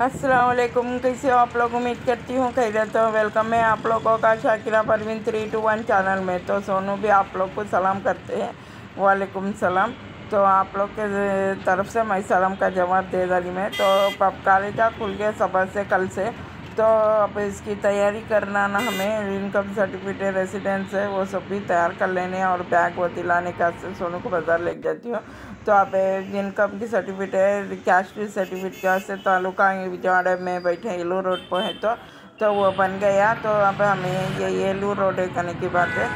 वालेकुम कैसे हो आप लोग? उम्मीद करती हूँ खैरियत हो। वेलकम है आप लोगों का Shakira Parveen three two one channel में। तो सोनू भी आप लोग को सलाम करते हैं। वालेकुम सलाम। तो आप लोग के तरफ़ से मैं सलाम का जवाब दे दी मैं तो कॉलेजा खुल गया सुबह से कल से। तो अब इसकी तैयारी करना ना, हमें इनकम सर्टिफिकेट रेसिडेंस है, वो सब भी तैयार कर लेने और बैग वो दिलाने का सोनू को बाज़ार ले जाती हूँ। तो आप इनकम की सर्टिफिकेट है कैश की सर्टिफिकेट से तालुका विजयवाड़ा में बैठे येलू रोड पर है तो तो वो बन गया। तो अब हमें ये येलू रोड करने की बात है।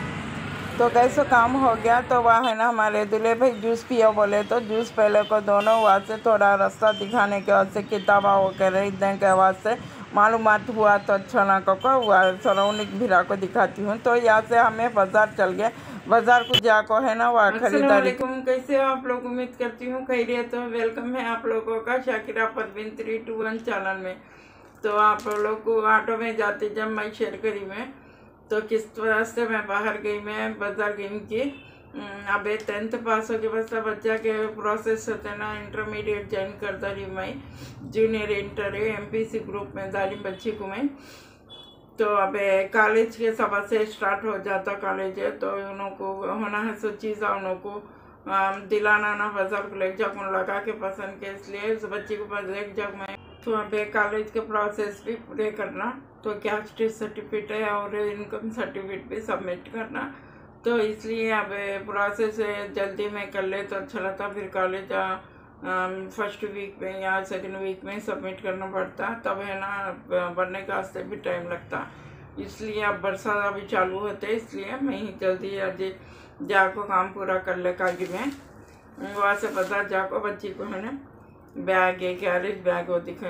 तो कैसे काम हो गया? तो वह है ना हमारे दूल्हे भाई जूस पियो बोले तो जूस पहले को दोनों वहाँ से थोड़ा रास्ता दिखाने के वास्ते, किताबा वगैरह इतने के वास्ते मालूम हुआ तो अच्छा ना को सराउंडिंग भिरा को दिखाती हूँ। तो यहाँ से हमें बाज़ार चल गए बाज़ार को जाको है ना वहाँ खरीदारी कैसे हो आप लोग? उम्मीद करती हूँ खैरियत तो वेलकम है आप लोगों का Shakira Parveen three two one channel में। तो आप लोग को ऑटो में जाते जब मैं शेयर करी में तो किस तरह से मैं बाहर गई मैं बाज़ार गई की अबे टेंथ पास हो के बस बच्चा के प्रोसेस होते ना इंटरमीडिएट ज्वाइन कर रही मैं। Junior inter M P C group में दाली बच्ची को मैं। तो अब कॉलेज के सबसे स्टार्ट हो जाता कॉलेज है तो उनको होना है सो चीज़ उनको दिलाना ना बाज़ार को ले जाओ लगा के पसंद के इसलिए उस बच्ची को एक जग में तो अब कॉलेज के प्रोसेस भी पूरे करना तो क्या सर्टिफिकेट है और इनकम सर्टिफिकेट भी सबमिट करना। तो इसलिए अब प्रोसेस जल्दी में कर ले तो अच्छा लगता फिर कॉलेज फ़र्स्ट वीक में या सेकंड वीक में सबमिट करना पड़ता, तब है ना बनने का वास्ते भी टाइम लगता। इसलिए अब बरसात अभी चालू होते, इसलिए मैं ही जल्दी आज जाको काम पूरा कर ले काजी में। वहाँ से बता, जाको बच्ची को है ना बैग है कैरेज बैग वो दिखा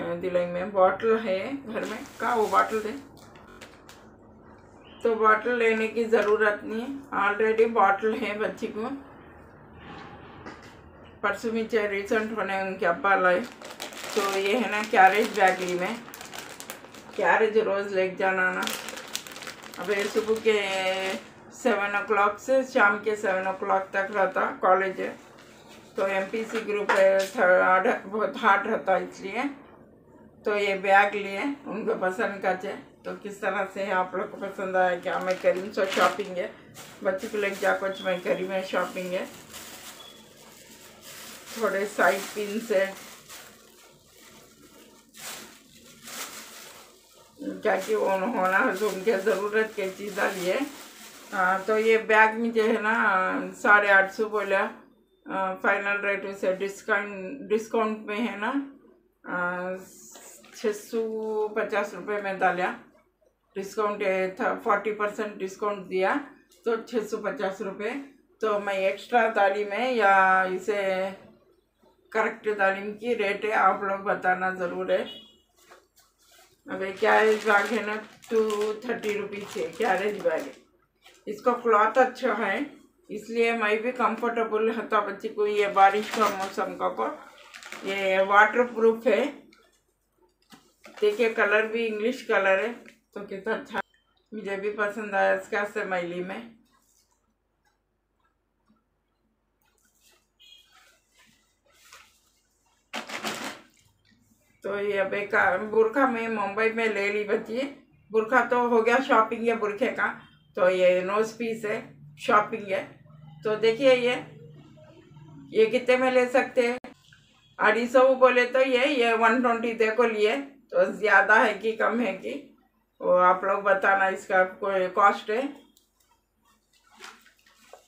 में। बॉटल है घर में कहाँ वो बॉटल दे तो बॉटल लेने की ज़रूरत नहीं। ऑलरेडी बॉटल है बच्ची को। परसों में चाहे रिसेंट होने उनके अब्बा लाए। तो ये है ना कैरेज बैग ली में। कैरेज रोज़ ले जाना ना। अब सुबह के सेवन ओ क्लॉक से शाम के सेवन ओ क्लॉक तक रहता कॉलेज है तो एमपीसी ग्रुप बहुत हार्ड रहता इसलिए। तो ये बैग लिए, उनको पसंद का चाहिए तो किस तरह से आप लोग को पसंद आया, क्या मैं करी सो शॉपिंग है। बच्चे को लेकर जा कुछ मैं करी मैं शॉपिंग है। थोड़े साइड पिन से क्या कि वो होना तो उनके ज़रूरत के चीज़ लिए हाँ। तो ये बैग में जो है ना, साढ़े आठ सौ बोला। फाइनल रेट उसे डिस्काउंट डिस्काउंट में है ना छः सौ पचास रुपये में डाला। डिस्काउंट फोर्टी परसेंट डिस्काउंट दिया तो छः सौ पचास रुपये तो मैं एक्स्ट्रा तालीम है या इसे करेक्ट तालीम की रेट है, आप लोग बताना ज़रूर है। अभी कैरेज बैग है ना? टू थर्टी रुपीज़ है कैरेज बैग है इसका क्लॉथ अच्छा है, इसलिए मैं भी कंफर्टेबल होता बच्ची को, ये बारिश का मौसम का को। ये वाटर प्रूफ है। देखिए कलर भी इंग्लिश कलर है। तो कितना अच्छा मुझे भी पसंद आया इसका से मैली में। तो ये अब एक बुरखा में मुंबई में ले ली, बच्ची। बुरखा तो हो गया शॉपिंग है बुरखे का। तो ये नोज़ पीस है शॉपिंग है। तो देखिए ये। ये कितने में ले सकते हैं? अढ़ी सौ बोले तो ये ये वन ट्वेंटी देखो लिए। तो ज़्यादा है कि कम है कि? वो आप लोग बताना इसका कॉस्ट है।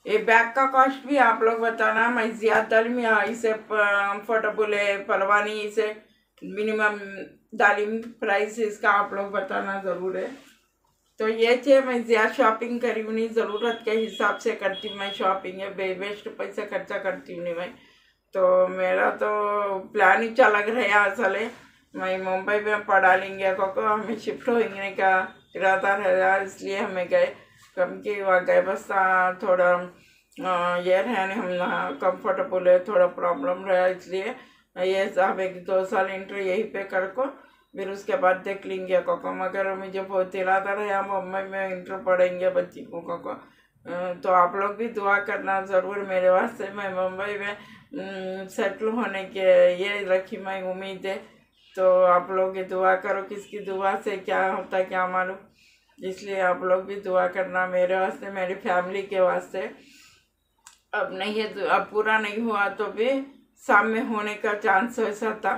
ये बैग का कॉस्ट भी आप लोग बताना, मैं ज़्यादा में इसे कंफर्टेबल है परवानी इसे मिनिमम दालिम प्राइस इसका आप लोग बताना ज़रूर है। तो ये थे, मैं ज़्यादा शॉपिंग करी हूँ नहीं, ज़रूरत के हिसाब से करती हूँ मैं शॉपिंग है बे वेस्ट पैसे खर्चा करती हूँ नहीं मैं। तो मेरा तो प्लान ही अच्छा लग रहा है, असल है। मैं मुंबई में पढ़ा लेंगे को हमें शिफ्ट होने का इरादा रहा। इसलिए हमें गए, कम की वहाँ गए, बस थोड़ा ये रहने हम कंफर्टेबल है, थोड़ा प्रॉब्लम रहा, इसलिए ये साहब एक दो साल इंटर यहीं पे कर को, फिर उसके बाद देख लेंगे कोको मगर मुझे बहुत इरादा रहा मुंबई में इंटर पढ़ेंगे बच्ची को को। तो आप लोग भी दुआ करना ज़रूर मेरे वास्ते, मैं मुंबई में सेटल होने के, ये रखी, मैं उम्मीद है तो आप लोग ये दुआ करो किसकी दुआ से क्या होता क्या मालूम। इसलिए आप लोग भी दुआ करना मेरे वास्ते, मेरी फैमिली के वास्ते। अब नहीं है तो अब पूरा नहीं हुआ तो भी सामने होने का चांस ऐसा था।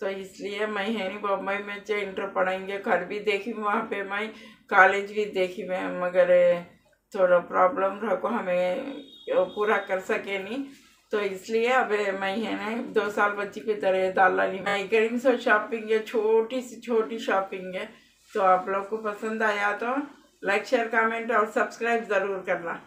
तो इसलिए मैं है नहीं बम्बई में चे इंटर पढ़ेंगे, घर भी देखी वहाँ पे मैं कॉलेज भी देखी मैं, मगर, थोड़ा प्रॉब्लम रखो हमें पूरा कर सके नहीं। तो इसलिए अब मैं है ना दो साल बच्ची की तरह डाला नहीं मैं करीब सो शॉपिंग है, छोटी सी छोटी शॉपिंग है। तो आप लोग को पसंद आया तो लाइक शेयर कमेंट और सब्सक्राइब ज़रूर करना।